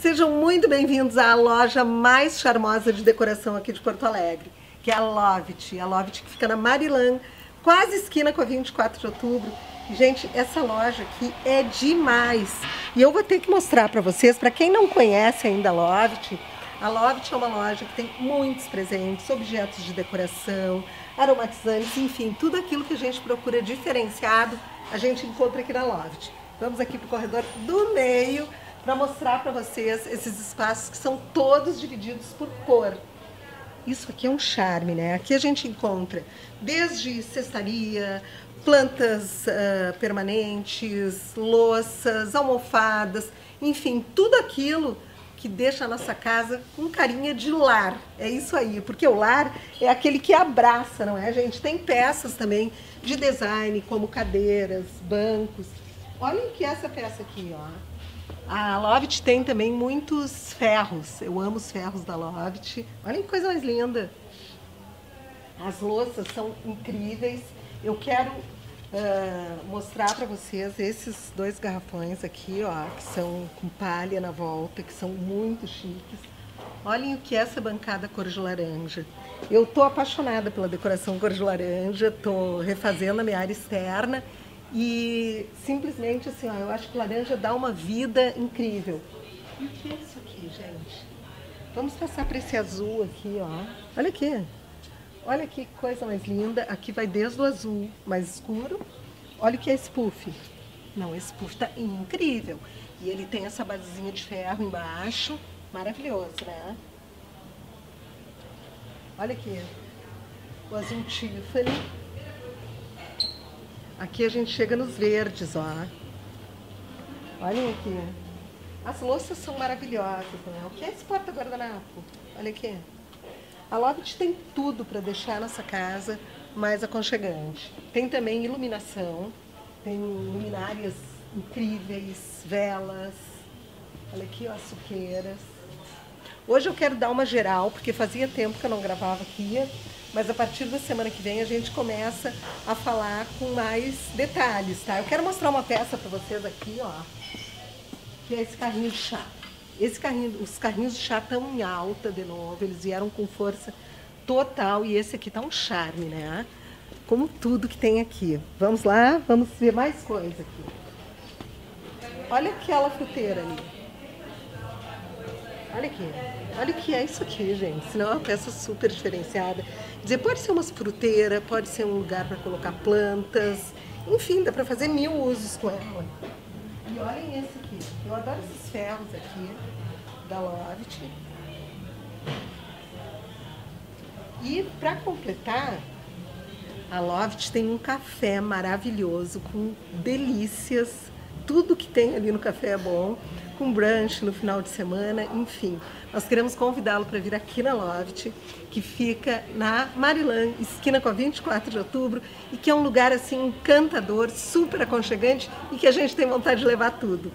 Sejam muito bem-vindos à loja mais charmosa de decoração aqui de Porto Alegre, que é a Lovit. A Lovit que fica na Marilã, quase esquina com a 24 de outubro. Gente, essa loja aqui é demais. E eu vou ter que mostrar para vocês, para quem não conhece ainda a Lovit, a Lovit é uma loja que tem muitos presentes, objetos de decoração, aromatizantes, enfim, tudo aquilo que a gente procura diferenciado, a gente encontra aqui na Lovit. Vamos aqui para o corredor do meio, para mostrar para vocês esses espaços que são todos divididos por cor. Isso aqui é um charme, né? Aqui a gente encontra desde cestaria, plantas uh, permanentes, louças, almofadas, enfim, tudo aquilo que deixa a nossa casa com carinha de lar. É isso aí, porque o lar é aquele que abraça, não é, gente? Tem peças também de design, como cadeiras, bancos. Olha o que é essa peça aqui, ó. A Lovit tem também muitos ferros. Eu amo os ferros da Lovit. Olha que coisa mais linda. As louças são incríveis. Eu quero uh, mostrar para vocês esses dois garrafões aqui, ó, que são com palha na volta, que são muito chiques. Olhem o que é essa bancada cor de laranja. Eu tô apaixonada pela decoração cor de laranja, tô refazendo a minha área externa e simplesmente assim, ó, eu acho que laranja dá uma vida incrível. E o que é isso aqui, gente? Vamos passar para esse azul aqui, ó. Olha aqui. Olha que coisa mais linda. Aqui vai desde o azul mais escuro. Olha o que é esse puff. Não, esse puff tá incrível. E ele tem essa basezinha de ferro embaixo. Maravilhoso, né? Olha aqui. O azul Tiffany. Aqui a gente chega nos verdes, ó. Olhem aqui. As louças são maravilhosas, né? O que é esse porta-guardanapo? Olha aqui. A Lovit tem tudo para deixar a nossa casa mais aconchegante. Tem também iluminação, tem luminárias incríveis, velas. Olha aqui, ó, suqueiras. Hoje eu quero dar uma geral, porque fazia tempo que eu não gravava aqui. Mas a partir da semana que vem a gente começa a falar com mais detalhes, tá? Eu quero mostrar uma peça para vocês aqui, ó, que é esse carrinho de chá. Esse carrinho, os carrinhos de chá estão em alta de novo, eles vieram com força total e esse aqui tá um charme, né? Como tudo que tem aqui. Vamos lá, vamos ver mais coisa aqui. Olha aquela fruteira ali. Olha aqui. Olha o que é isso aqui, gente. Senão é uma peça super diferenciada. Dizer, pode ser uma fruteira, pode ser um lugar para colocar plantas. Enfim, dá para fazer mil usos com ela. E olhem esse aqui. Eu adoro esses ferros aqui da Lovit. E para completar, a Lovit tem um café maravilhoso com delícias. Tudo que tem ali no café é bom com brunch no final de semana, enfim. Nós queremos convidá-lo para vir aqui na Loft, que fica na Marilã, esquina com a 24 de outubro, e que é um lugar assim encantador, super aconchegante e que a gente tem vontade de levar tudo.